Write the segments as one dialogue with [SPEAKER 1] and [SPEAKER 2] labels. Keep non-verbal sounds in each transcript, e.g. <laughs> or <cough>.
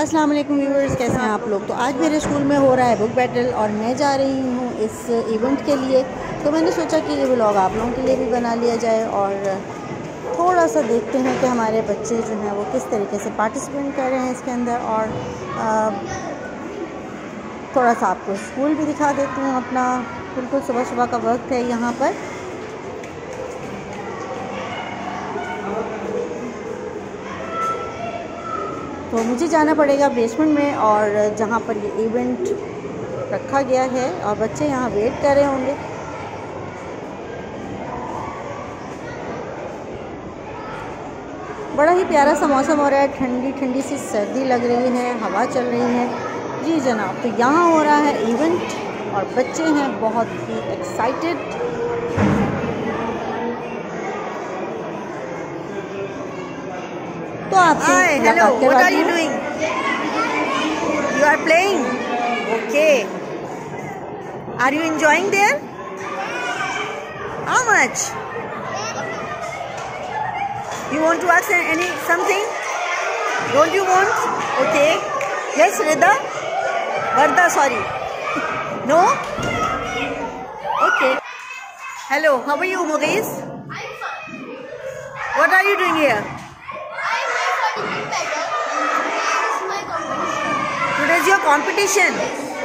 [SPEAKER 1] अस्सलाम वालेकुम व्यूवर्स कैसे हैं आप लोग? तो आज मेरे स्कूल में हो रहा है बुक बैटल और मैं जा रही हूँ इस इवेंट के लिए। तो मैंने सोचा कि ये व्लॉग आप लोगों के लिए भी बना लिया जाए और थोड़ा सा देखते हैं कि हमारे बच्चे जो हैं वो किस तरीके से पार्टिसिपेट कर रहे हैं इसके अंदर और थोड़ा सा आपको स्कूल भी दिखा देती हूँ अपना। बिल्कुल सुबह सुबह का वक्त है यहाँ पर। तो मुझे जाना पड़ेगा बेसमेंट में और जहाँ पर ये इवेंट रखा गया है और बच्चे यहाँ वेट कर रहे होंगे। बड़ा ही प्यारा सा मौसम हो रहा है, ठंडी ठंडी सी सर्दी लग रही है, हवा चल रही है। जी जनाब तो यहाँ हो रहा है इवेंट और बच्चे हैं बहुत ही excited तो आपसे
[SPEAKER 2] hello what are you doing you are playing okay are you enjoying there how much you want to ask any something don't you want okay yes rida varda sorry <laughs> no okay hello how are you mughis what are you doing here Today's your competition.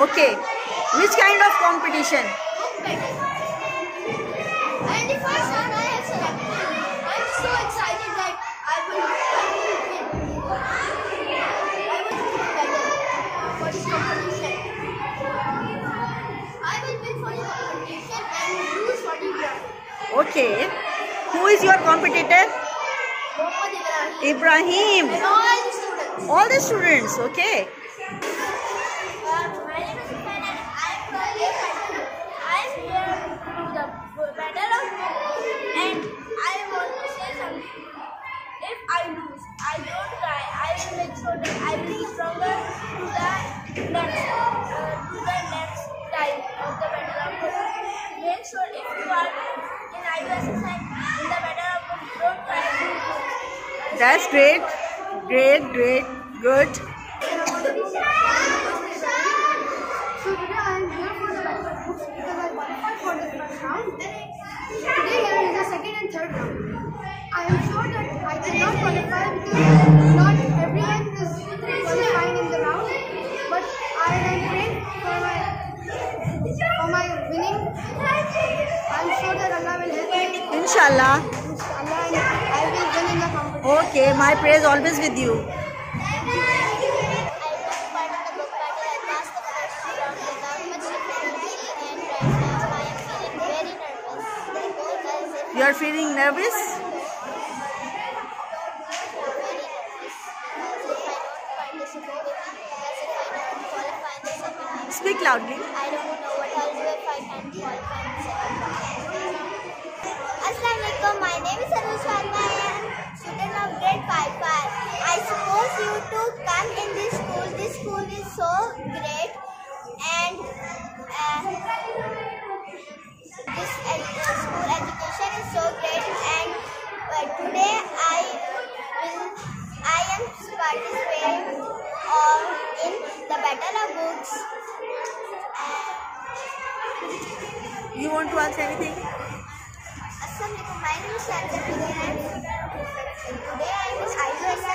[SPEAKER 2] Okay. Which kind of competition?
[SPEAKER 3] And one I have selected. I'm so excited that I will, I will win. I will win medal for this competition. I will win for the competition and lose for the grand.
[SPEAKER 2] Okay. Who is your competitor?
[SPEAKER 3] Ibrahim. And all the students.
[SPEAKER 2] All the students. Okay.
[SPEAKER 3] I'm here the of
[SPEAKER 2] That's great. Great, great, good.
[SPEAKER 3] So today I am here for the battle of books because I qualified for the first round. Today here is the second and third round. I am sure that I cannot qualify because not everyone is qualifying in the round. But I am praying for my for my winning. I am sure that Allah will help me.
[SPEAKER 2] Inshallah. Okay. My praise always with you. You are feeling nervous? Speak loudly.
[SPEAKER 3] I don't know what I'll do if I can't qualify in the second. My name I suppose you to come in this school. This school is so great and uh, this ed- uh, school education is so great and uh, today I will I am participating uh, in the battle of books.
[SPEAKER 2] You want to ask anything?
[SPEAKER 3] Assalamualaikum. My name is Figueres. Today I am in IUSS,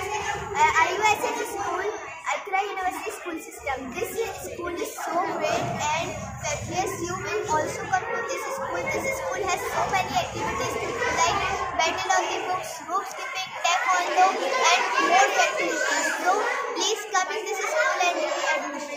[SPEAKER 3] uh, IUSS school, Iqra University school system. This school is so great and fabulous. You will also come to this school. This school has so many activities like battle of the books, rope skipping, taekwondo and more activities. So please come in this school and be admission.